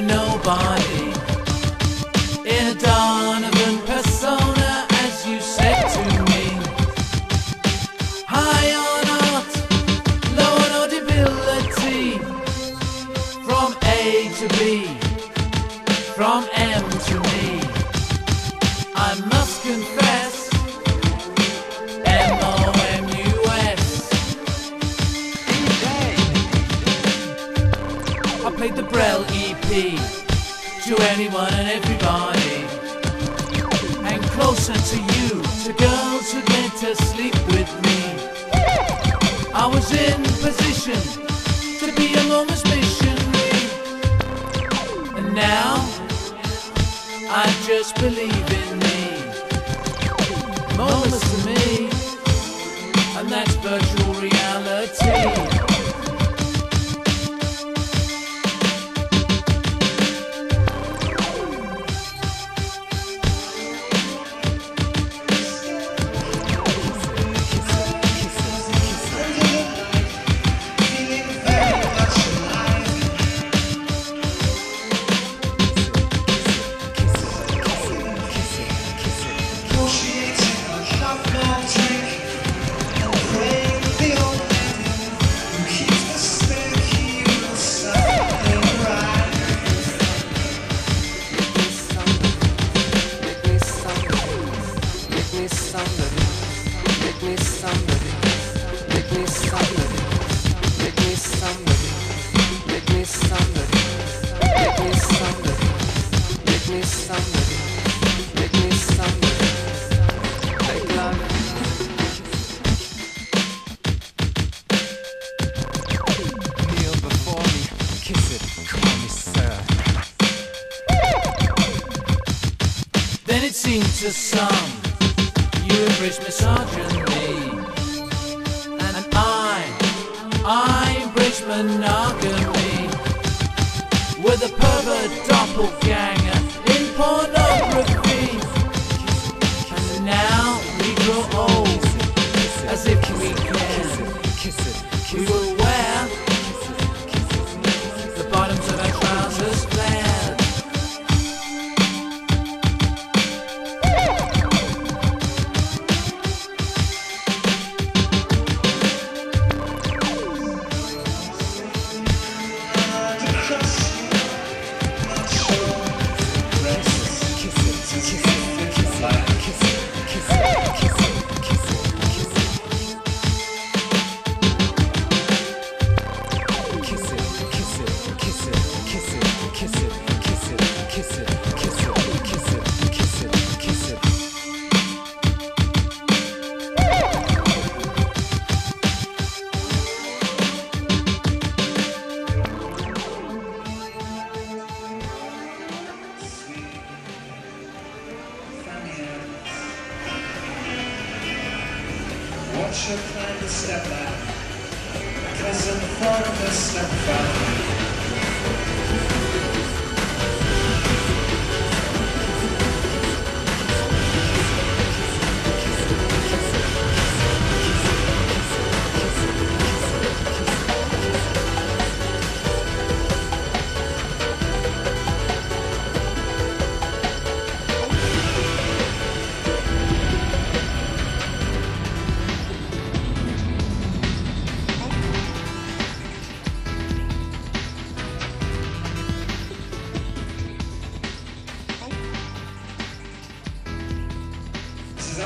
nobody. To anyone and everybody. And closer to you, to girls who'd meant to sleep with me. I was in position to be a moment's missionary. And now, I just believe in me. Moments to me, and that's virtual reality. Seemed to some. Embraced misogyny, and I, I embraced monogamy. With a pervert doppelganger Watch your plan to step back. Cause in the foreign step back.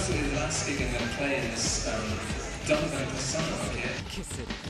absolutely landscaping and then playing this um, Donovan persona here. Kiss it.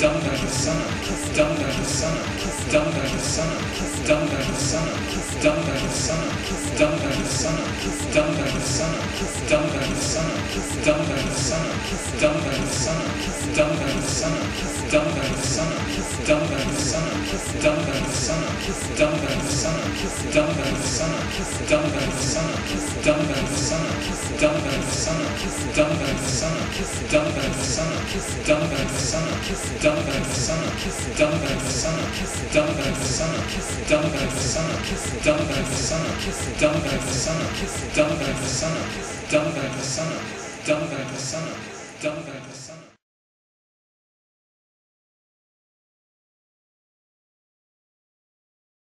Dumb, dumb, dumb, dumb, kiss it, kiss it, kiss kiss it, kiss it, kiss kiss it, kiss it, kiss persona, kiss Donovan persona, kiss persona, kiss Donovan persona, kiss persona, kiss Donovan persona, kiss persona, kiss Donovan persona, kiss persona, kiss Donovan persona, kiss persona, kiss Donovan persona, kiss kiss kiss kiss kiss sun up, don't the sun the sun up, don't the sun the sun up, don't the sun the sun up, don't the sun the sun up, don't the sun the sun up, don't the sun the sun up, don't the sun the sun up, don't the sun the sun up, don't the sun up, don't the sun the sun up, don't the sun